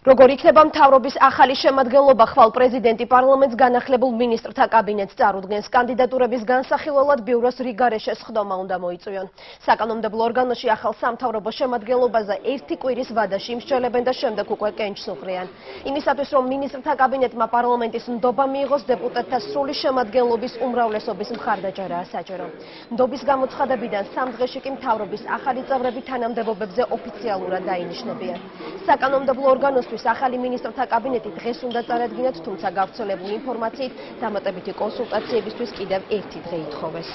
როგორ იქნება მთავრობის ახალი შემადგენლობა ხვალ პრეზიდენტი პარლამენტს განახლებულ მინისტრთა კაბინეტს წარუდგენს. კანდიდატურების განსახილველად ბიუროს რიგარეშეს ხდომა უნდა მოიწვიონ. საკანონმდებლო ორგანოში ახალ სამთავრობო შემადგენლობაზე ერთი კვირის ვადაში იმსჯელებენ და შემდეგ უკვე კენჭს უყრიან. იმისათვის რომ მინისტრთა კაბინეტმა პარლამენტის ნდობა მიიღოს დეპუტატთა სრული შემადგენლობის უმრავლესობის მხარდაჭერაა საჭირო ნდობის გამოცხადებიდან სამ დღეში კი მთავრობის ახალი წევრები თანამდებობებზე ოფიციალურად დაინიშნებიან. საკანონმდებლო ორგანოს დღესთვის ახალი მინისტრთა კაბინეტი დღეს უნდა წარადგინოთ, თუმცა გავრცელებული ინფორმაციით დამატებითი კონსულტაციებისთვის კიდევ ერთი დღე ითხოვეს.